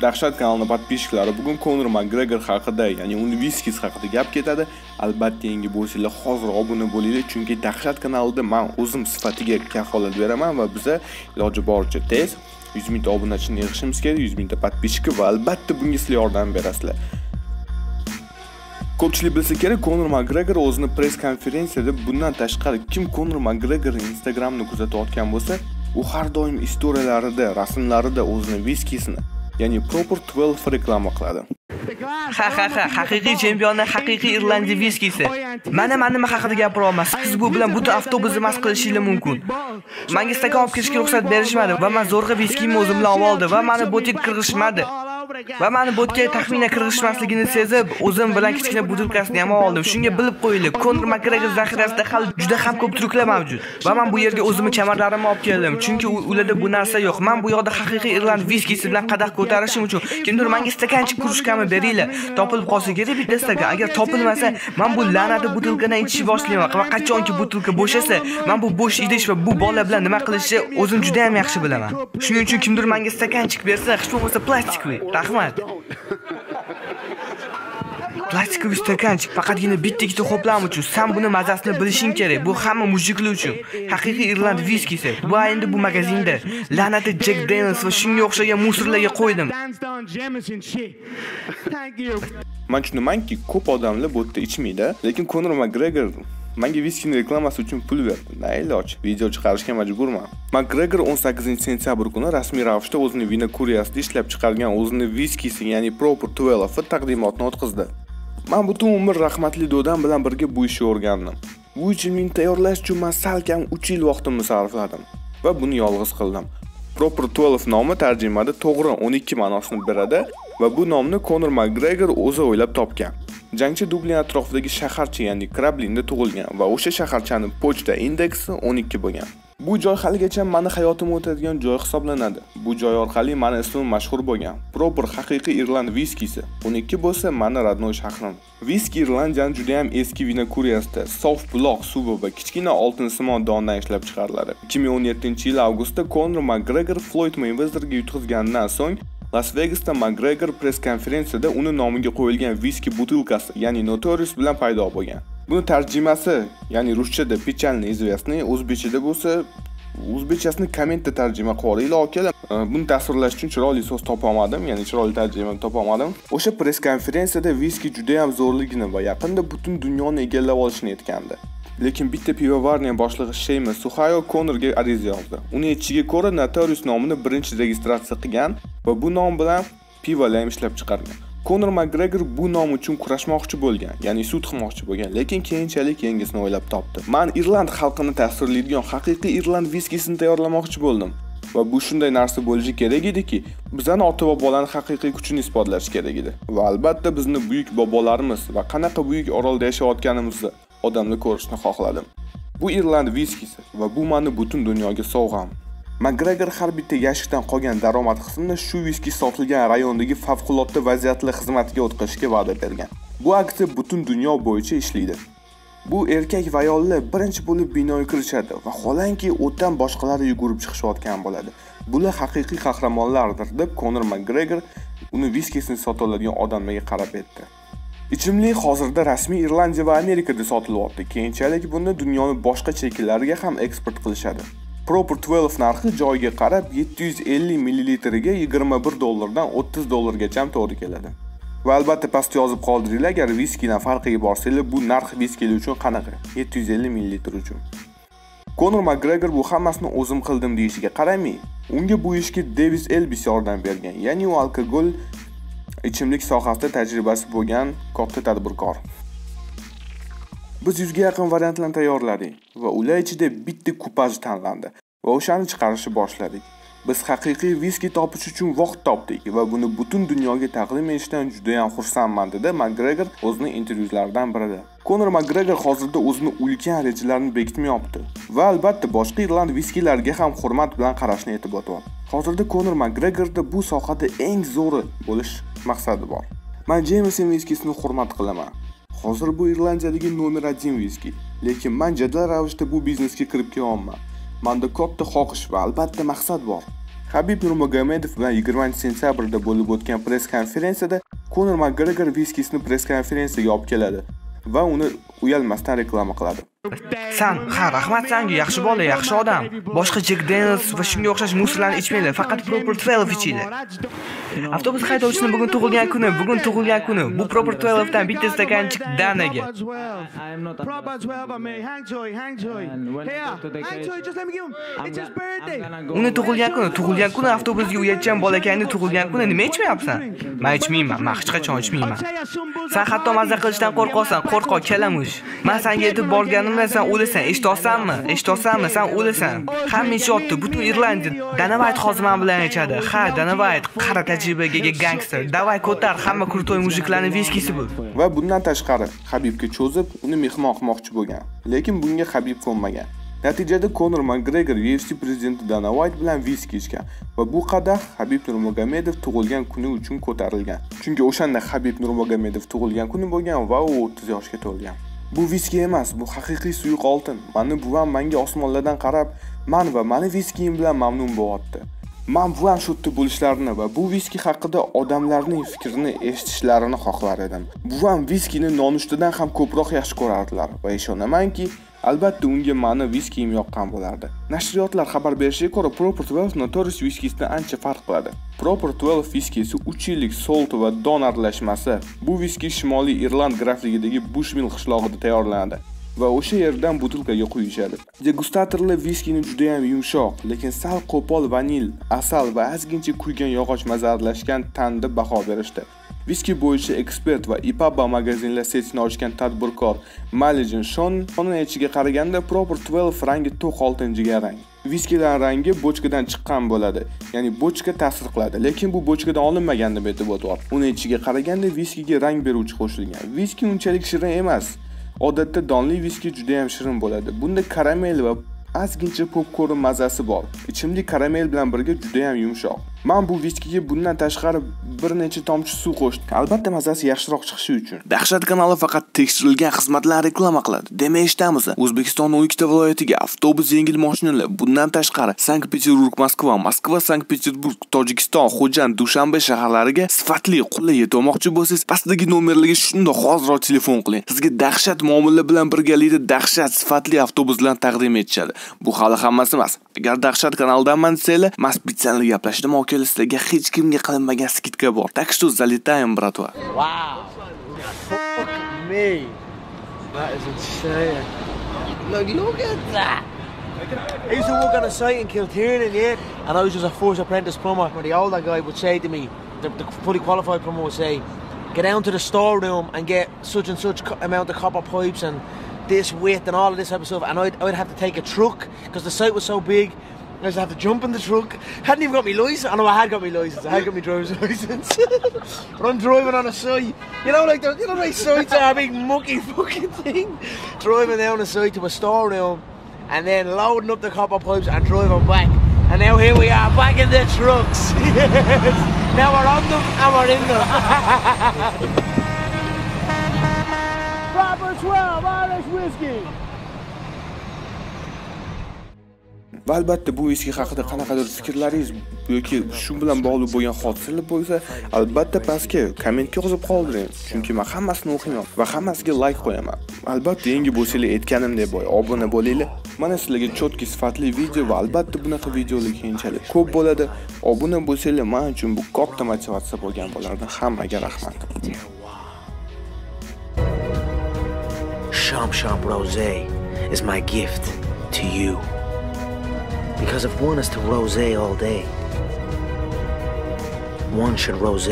dahshat kanalini подписчиклari bugun konor makgregor haqida ya'ni uni viskis haqida gap ketadi. Albatta yangi bo'lsanglar hozir obuna bo'linglar chunki dahshat kanalida man o'zim sifatiga kafolat beraman va biza iloji boricha tez 100 mingta obunachini yig'ishimiz kerak 100 mingta подписчик va albatta bunga sizlar yordam berasizlar. Ko'pchilik bilsa kerak konor makgregor o'zini press konferensiyada bundan tashqari kim konor makgregor instagramni kuzatayotgan bo'lsa u har doim istoriyalarida rasmlarida o'zini viskisini ya'ni proper 12 reklama qiladi. Ha ha ha haqiqiy chempionni haqiqiy irlandiya viskisi mana man nima haqida gapiryapman siz bu bilan butun avtobusni mast qilishingiz mumkin. Manga stakan olib kirishga ruxsat berishmadi va man zo'rg'a viskimni o'zim bilan olib oldim va mani botik kirgizishmadi va mani botga taxminan kirgizishmasligini sezib o'zim bilan kichkina butilkasini ham oldim shunga bilib qo'yinglar konor makgregor zaxirasida hali juda ham ko'p truklar mavjud va man bu yerga o'zimni chamarlarimni olib keldim chunki ularda bu narsa yo'q man bu yoqda haqiqiy irland viskisi bilan qadah ko'tarishim uchun kimdir menga stakanchik krujkamni beringlar topilib qolsa kerak bitta stakan agar topilmasa man bu la'nati butilkadan ichishni boshlayman va qachonki butilka bo'shasa man bu bo'sh idish va bu bola bilan nima qilishni o'zim juda ham yaxshi bilaman shuning uchun kimdir menga stakanchik bersa hech bo'lmasa plastikli rahmat plastikoviy stakanchik faqatgina bitta ikkita ho'plam uchun san buni mazasini bilishing kerak bu hamma mujiklar uchun haqiqiy irland viskisi bu endi bu magazinda la'nati jek daniels va shunga o'xshagan musorlarga qo'ydim man tushunamanki ko'p odamlar bu yerda ichmaydi lekin konor makgregor Menga viskini reklamasi uchun pul berdi. Na iloj, video chiqarishga majburman. Makgregor 18-sentyabr kuni rasmiy ravishda o'zini vinokuriyasida ishlab chiqargan o'zini viskisi, ya'ni Proper 12 taqdimotini o'tkazdi. Men butun umr rahmatli do'dam bilan birga bu ishni o'rgandim. Bu ichimlikni tayyorlash uchun men salkam 3 yil vaqtimni sarfladim va buni yolg'iz qildim. Proper 12 nomi tarjimada to'g'ri 12 ma'nosini beradi va bu nomni Conor McGregor o'zi o'ylab topgan. Jangchi Dublin atrofidagi shaharcha, ya'ni Krablinda tug'ilgan va o'sha shaharchaning pochta indeksi 12 bo'lgan. Bu joy haligacha meni hayotim o'tadigan joy hisoblanadi. Bu joy orqali meni ismim mashhur bo'lgan. Proper haqiqiy Irland viskisi. 12 bo'lsa meni родной shahrim. Viski Irlandiyani juda ham eski vinokuriyasida sof buloq suvi va kichkina oltinsimon dondan ishlab chiqariladi. 2017-yil avgustda Conor McGregor Floyd Mayweatherga yutqazganidan so'ng Las Vegasda McGregor press konferensiyada uni nomiga qo'yilgan viski butilkasi, ya'ni Notorious bilan paydo bo'lgan. Buni tarjimasi, ya'ni ruschada pechalni известный, o'zbekchada bo'lsa o'zbekchasini kommentda tarjima qilib olinglar. Buni tasvirlash uchun chiroyli so'z topa olmadim, ya'ni chiroyli tarjima topa olmadim. O'sha press konferensiyada viski juda ham zo'rligini va yaqinda butun dunyoni egallab olishini aytgandi. Lekin bitta pivovarniya boshlig'i sheymi Suhayo Konorga ariza yozdi. Uni aytishiga ko'ra, notarius nomini birinchi registratsiya qilgan va bu nom bilan pivolam ishlab chiqargan. Konor McGregor bu nom uchun kurashmoqchi bo'lgan, ya'ni sud qilmoqchi bo'lgan, lekin keyinchalik yangisini o'ylab topdi. Men Irland xalqini tasvirlaydigan haqiqiy Irland viskisini tayyorlamoqchi bo'ldim. va bu shunday narsa bo'lishi kerak ediki bizani ota bobolarni haqiqiy kuchini isbotlash kerak edi va albatta bizni buyuk bobolarimiz va qanaqa buyuk orolda yashayotganimizni odamni ko'rishni xohladim. Bu Irland viskisi va bu meni butun dunyoga sovg'am. Makgregor har bitta yashikdan qolgan daromad qismini shu viski sotilgan rayondagi favqulodda vaziyatlar xizmatiga o'tkazishga va'da bergan. Bu aksiya butun dunyo bo'yicha ishlaydi. Bu erkak va ayollar birinchi bo'lib binoga kirishadi va xolanki o'tdan boshqalari yugurib chiqishayotgan bo'ladi. Bular haqiqiy qahramonlardir deb Conor McGregor uni viskisini sota oladigan odamlarga qarab aytdi. Ichimlik hozirda rasmiy Irlandiya va Amerikada sotilyapti. Keyinchalik buni dunyoning boshqa chekilariga ham eksport qilishadi. Proper 12 narxi joyiga qarab 750 ml ga 21 dollardan 30 dollargacha ham to'g'ri keladi. Va albatta pastga yozib qoldiringlar agar viskidan farqiga borsanglar bu narx viskilar uchun qanaqa? 750 ml uchun. Conor McGregor bu hammasini o'zim qildim deyishiga qaramay, unga bu ishga Davis Elbis yordam bergan. Ya'ni u alkogol ichimlik sohasida tajribasi bo'lgan katta tadbirkor. Biz 100 ga yaqin variantlarni tayyorladik va ular ichida bitta kupaj tanlandi va o'shani chiqarishni boshladik. Biz haqiqiy viski topish uchun vaqt topdik va buni butun dunyoga taqdim etishdan juda ham xursandman dedi makgregor o'zini intervyularidan birida. Conor makgregor hozirda o'zini ulkan rejalarini bekitmayapti va albatta boshqa Irland viskilariga ham hurmat bilan qarashni e'tib o'tyapti. Hozirda Conor McGregorda bu sohada eng zo'ri bo'lish maqsadi bor. Men Jameson viskisini hurmat qilaman. Hozir bu Irlandiyadagi nomer 1 viski, lekin men jadal ravishda bu biznesga kirib kelyapman. Menda katta xohish va albatta maqsad bor. Habib Nurmagomedov bilan 20-sentyabrda bo'lib o'tgan press konferensiyada Konor Makgregor viskisini press konferensiyaga olib keladi va uni uyalmasdan reklama qiladi. San, ha, rahmat sanga, yaxshi bola, yaxshi odam. Boshqa Jack Daniels va shunga o'xshash musllarni ichmanglar, faqat Proper 12 ichinglar. Avtobus haydovchisini bugun tug'ilgan kuni, bugun tug'ilgan kuni. Bu Proper 12 dan bitta stakanchik Danaga. Uni tug'ilgan kuni, tug'ilgan kuni avtobusga uyatchan bolakayni tug'ilgan kuni nima ichmayapsan? Men ichmayman, men hech qachon ichmayman. Sen hatto maza qilishdan qo'rqasan, qo'rqoq kalamush. Men senga yetib borganimda sen o'lasan, eshityapsanmi eshityapsanmi Sen o'lasan. Hamma ichyapti, butun Irlandiya Danavayt hozir man bilan ichadi. Ha, Danavayt, qara tajribaga ega gangster. Davay ko'tar, hamma krutoy mujiklarning viskisi bu. Va bundan tashqari, Habibga cho'zib, uni mehmon qilmoqchi bo'lgan. Lekin bunga Habib ko'nmagan. Natijada Conor McGregor UFC prezidenti Dana White bilan viski ichgan va bu qadah Habib Nurmagomedov tug'ilgan kuni uchun ko'tarilgan. Chunki o'shanda Habib Nurmagomedov tug'ilgan kuni bo'lgan va u 30 yoshga to'lgan. Bu viski emas, bu haqiqiy suyuq oltin. Mani buvam menga osmonlardan qarab, man va mani viskiyim bilan mamnun bo'lyapti. Men buvam shu bo'lishlarini va bu viski haqida odamlarning fikrini eshitishlarini xohlar edim. Buvam viskini nonushtadan ham ko'proq yaxshi ko'rardilar va ishonamanki, Albatta unga mani viskiyim yoqqan bo'lardi. Nashriyotlar xabar berishiga ko'ra Proper 12 Notorious viskisidan ancha farq qiladi. Proper 12 viskisi 3 yillik solt va Don aralashmasi. Bu viski Shimoliy Irland grafligidagi Bushmill qishlog'ida tayyorlanadi. Va o'sha yerdan butilkaga quyishadi. degustatorli viskini juda ham yumshoq, lekin sal qo'pol vanil, asal va ozgincha kuygan yog'och mazarlashgan tanda baho berishdi. Viski bo'yicha ekspert va IPABA magazinlar setini ochgan tadbirkor Malijin Shon ichiga qaraganda Proper 12 rangi to'q oltinjiga rang. viskidan rangi bochkadan chiqqan bo'ladi, ya'ni bochka ta'sir qiladi, lekin bu bochkadan olinmagan deb aytib uni ichiga qaraganda viskiga rang beruvchi qo'shilgan. Viski unchalik shirin emas. Odatda donli viski juda ham shirin bo'ladi. Bunda karamel va ozgincha popkorn mazasi bor. Ichimlik karamel bilan birga juda ham yumshoq. Men bu viskiga bundan tashqari bir necha tomchi suv qo'shdim. Albatta mazasi yaxshiroq chiqishi uchun. Dahshat kanali faqat tekshirilgan xizmatlar reklama qiladi. Demak, eshitamiz. O'zbekistonning 12 ta viloyatiga avtobus yengil mashinalar, bundan tashqari Sankt-Peterburg, Moskva, Moskva, Sankt-Peterburg, Tojikiston, Xo'jand, Dushanbe shaharlariga sifatli qulay yetmoqchi bo'lsangiz, pastdagi nomerlarga shundoq hoziroq telefon qiling. Sizga dahshat muomala bilan birgalikda dahshat sifatli avtobuslarni taqdim etishadi. Bu hali hammasi emas. Agar dahshat kanalidanman desanglar, mas gaplashdim, aka sizlarga hech kimga qilinmagan skidka bor. Так что залетаем, братва. Wow. Fuck me. That is insane. Look, look at that. I used to work on a site in Kiltiernan, yeah, and I was just a first apprentice plumber. Where the older guy would say to me, the, the fully qualified plumber would say, get down to the storeroom and get such and such amount of copper pipes and this width and all of this type of stuff. And I'd, I'd have to take a truck because the site was so big. I just have to jump in the truck. Hadn't even got my license. I know I had got my license. I had got my driver's license. but I'm driving on a site. You know, like the, you know, like sites are a big mucky fucking thing. Driving down the site to a storeroom and then loading up the copper pipes and driving back. And now here we are back in the trucks. now we're on them and we're in them. Va albatta bu viski haqida qanaqadir fikrlaringiz yoki shu bilan bog'liq bo'lgan hodisalar bo'lsa, albatta pastga kommentga yozib qoldiring, chunki men hammasini o'qiyman va hammasiga layk qo'yaman. Albatta yangi bo'lsanglar aytganimdek boy obuna bo'linglar. Mana sizlarga chotki sifatli video va albatta bunaqa videolar keyinchalik ko'p bo'ladi. Obuna bo'lsanglar men uchun bu katta motivatsiya bo'lgan bo'lardi. Hammaga rahmat. Shomp Shomp Rosé is my gift to you. Because if one is to rose all day, one should rose